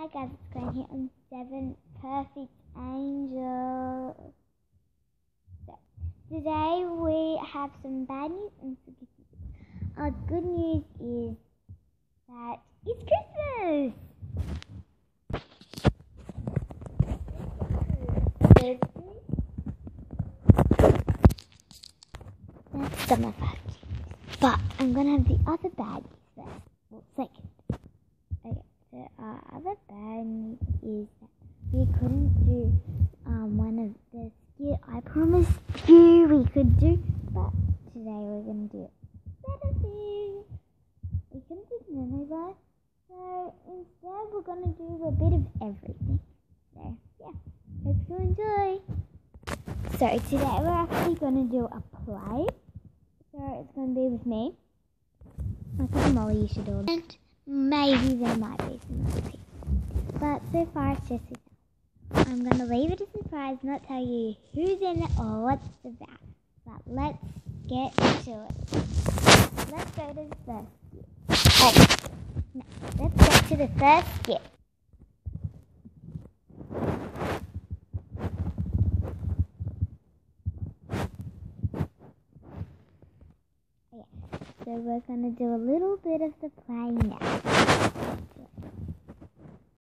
Hi guys, it's Gwen here on Seven Perfect Angels. So, today we have some bad news and some good news. Our good news is that it's Christmas! That's some of bad news. But I'm gonna have the other bad news first. Well, second. Okay, so our other bad news is that we couldn't do um, one of the skit I promised you we could do, but today we're gonna do it. Better thing. We couldn't do that, so instead we're gonna do a bit of everything. So yeah, hope you enjoy. So today we're actually gonna do a play. So it's gonna be with me. My cousin Molly, you should all. And maybe there might be some other people. But so far it's just I'm gonna leave it a surprise, not tell you who's in it or what's about. But let's get to it. Let's go to the first. Okay. No, let's get to the first skit. Okay, so we're gonna do a little bit of the play now.